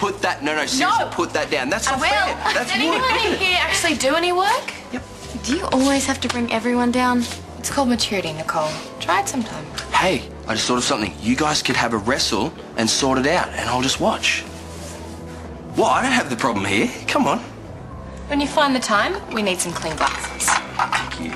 put that. No, no, seriously, No. put that down. That's I not will. fair. That's Did anyone in here actually do any work? Yep. Do you always have to bring everyone down? It's called maturity, Nicole. Try it sometime. Hey, I just thought of something. You guys could have a wrestle and sort it out, and I'll just watch. Well, I don't have the problem here. Come on. When you find the time, we need some clean glasses. Thank you.